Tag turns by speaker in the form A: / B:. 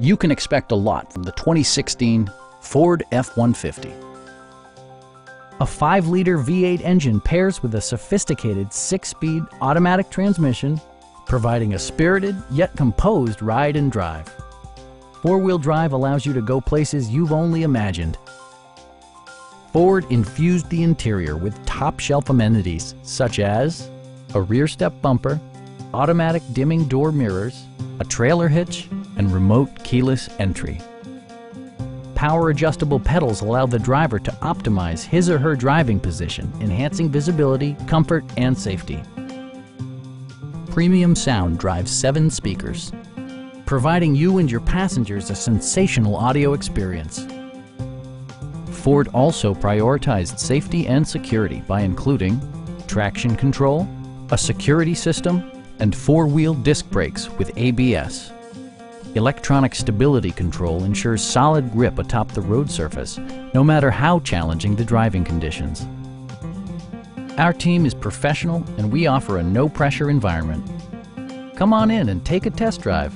A: You can expect a lot from the 2016 Ford F-150.
B: A 5-liter V8 engine pairs with a sophisticated 6-speed automatic transmission, providing a spirited yet composed ride and drive. Four-wheel drive allows you to go places you've only imagined. Ford infused the interior with top-shelf amenities such as a rear step bumper, automatic dimming door mirrors, a trailer hitch, and remote keyless entry. Power adjustable pedals allow the driver to optimize his or her driving position, enhancing visibility, comfort, and safety. Premium sound drives seven speakers, providing you and your passengers a sensational audio experience. Ford also prioritized safety and security by including traction control, a security system, and four-wheel disc brakes with ABS. Electronic stability control ensures solid grip atop the road surface, no matter how challenging the driving conditions. Our team is professional and we offer a no-pressure environment. Come on in and take a test drive.